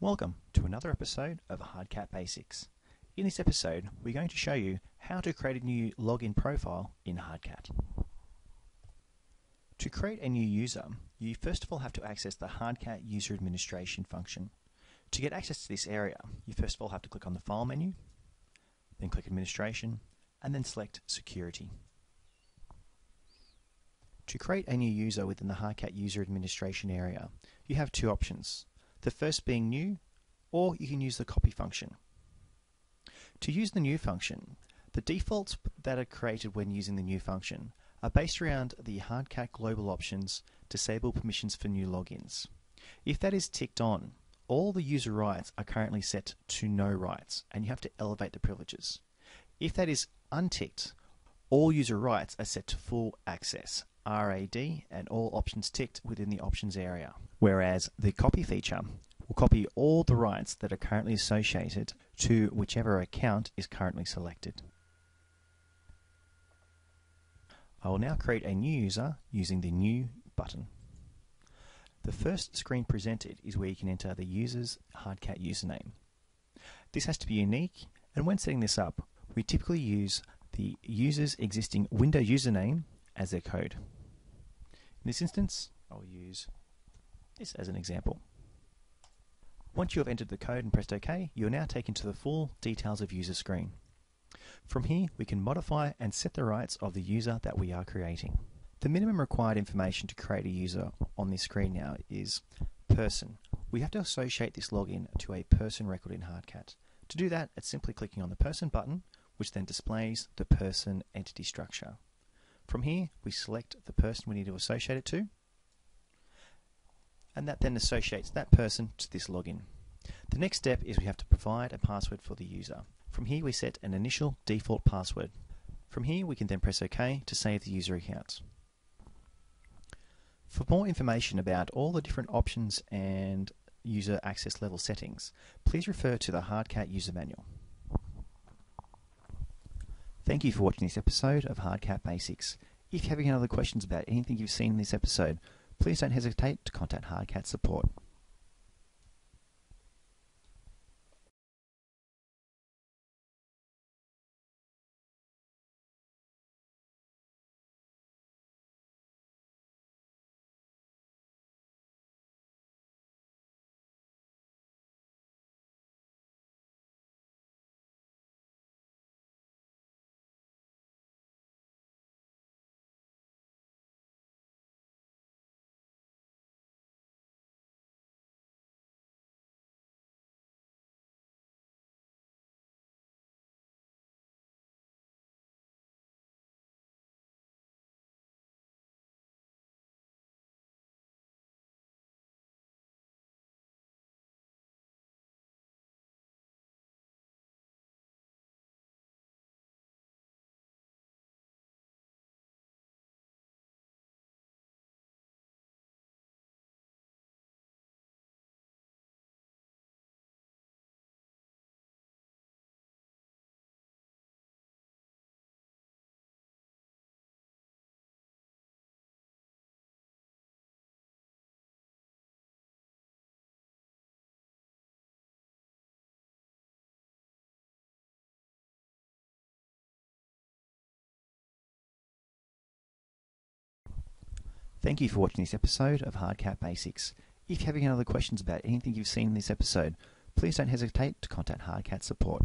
Welcome to another episode of Hardcat Basics. In this episode, we're going to show you how to create a new login profile in Hardcat. To create a new user, you first of all have to access the Hardcat User Administration function. To get access to this area, you first of all have to click on the File menu, then click Administration, and then select Security. To create a new user within the Hardcat User Administration area, you have two options. The first being new, or you can use the copy function. To use the new function, the defaults that are created when using the new function are based around the Hardcat global options disable permissions for new logins. If that is ticked on, all the user rights are currently set to no rights and you have to elevate the privileges. If that is unticked, all user rights are set to full access RAD and all options ticked within the options area. Whereas the copy feature will copy all the rights that are currently associated to whichever account is currently selected. I will now create a new user using the New button. The first screen presented is where you can enter the user's Hardcat username. This has to be unique, and when setting this up, we typically use the user's existing Windows username as their code. In this instance, I'll use this as an example. Once you have entered the code and pressed OK, you are now taken to the full details of user screen. From here, we can modify and set the rights of the user that we are creating. The minimum required information to create a user on this screen now is person. We have to associate this login to a person record in Hardcat. To do that, it's simply clicking on the person button, which then displays the person entity structure. From here, we select the person we need to associate it to, and that then associates that person to this login. The next step is we have to provide a password for the user. From here, we set an initial default password. From here, we can then press OK to save the user account. For more information about all the different options and user access level settings, please refer to the Hardcat user manual. Thank you for watching this episode of Hardcat Basics. If you have any other questions about anything you've seen in this episode, please don't hesitate to contact Hardcat support. Thank you for watching this episode of Hardcat Basics. If you have any other questions about anything you've seen in this episode, please don't hesitate to contact Hardcat support.